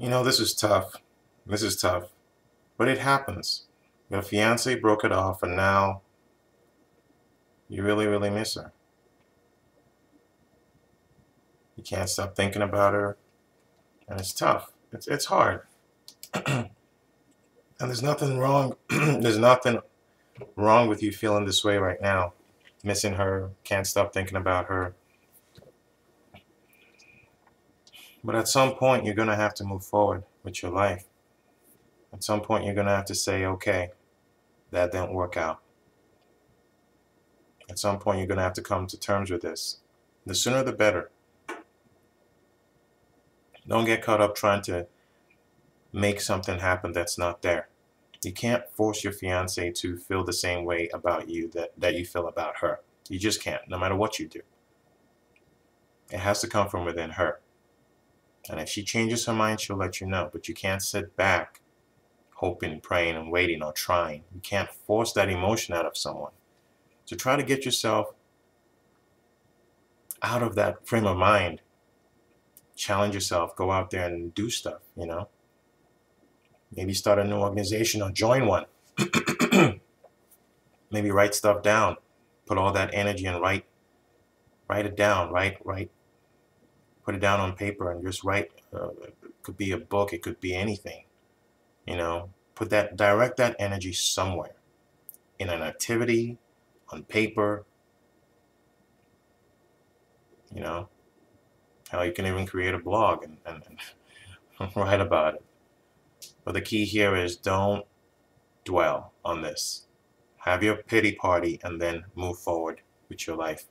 You know, this is tough. This is tough. But it happens. Your fiance broke it off and now you really, really miss her. You can't stop thinking about her. And it's tough. It's, it's hard. and there's nothing wrong. there's nothing wrong with you feeling this way right now. Missing her. Can't stop thinking about her. But at some point, you're going to have to move forward with your life. At some point, you're going to have to say, okay, that didn't work out. At some point, you're going to have to come to terms with this. The sooner the better. Don't get caught up trying to make something happen that's not there. You can't force your fiance to feel the same way about you that, that you feel about her. You just can't, no matter what you do. It has to come from within her. And if she changes her mind, she'll let you know. But you can't sit back hoping, praying, and waiting or trying. You can't force that emotion out of someone. So try to get yourself out of that frame of mind. Challenge yourself. Go out there and do stuff, you know. Maybe start a new organization or join one. Maybe write stuff down. Put all that energy and write write it down. Write write put it down on paper and just write. Uh, it could be a book. It could be anything. You know, put that, direct that energy somewhere in an activity, on paper. You know, how you can even create a blog and, and, and write about it. But the key here is don't dwell on this. Have your pity party and then move forward with your life.